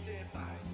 DJ 大。